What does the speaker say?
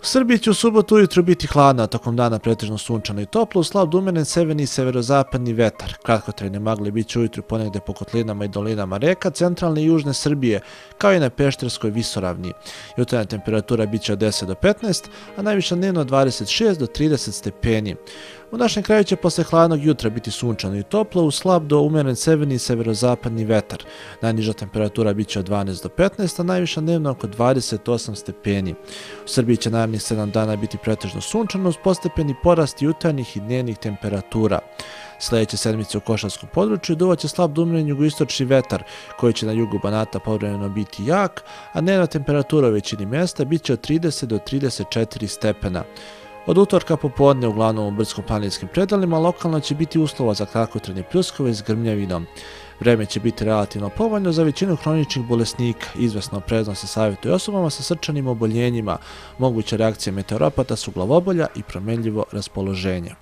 U Srbiji će u subotu ujutru biti hladno, a tokom dana pretežno sunčano i toplo, slab umeren severni i severozapadni vetar. Kratkotrajne magle bit će ujutru ponegde po kotlinama i dolinama reka, centralne i južne Srbije, kao i na Pešterskoj visoravni. Jutarnja temperatura bit će od 10 do 15, a najviša dnevno od 26 do 30 stepeni. U našem kraju će posle hladnog jutra biti sunčano i toplo, u slab do umeren severni i severozapadni vetar. Najniža temperatura bit će od 12 do 15, a najviša dnevno oko 28 stepeni. U Srbiji će narednih 7 dana biti pretežno sunčano uz postepeni porast jutarnjih i dnevnih temperatura. Sljedeće sedmice u Košarskom području duvaće slab dumren jugoistočni vetar, koji će na jugu Banata povremeno biti jak, a dnevna temperatura u većini mjesta bit će od 30 do 34 stepena. Od utorka popodne uglavnom u brdsko-planinskim predalima lokalno će biti uslova za kratkotrajne pljuskove s grmljavinom. Vreme će biti relativno povoljno za većinu hroničnih bolesnika. Izvesno prezno se savjetuje osobama sa srčanim oboljenjima. Moguća reakcija meteoropata su glavobolja i promenljivo raspoloženje.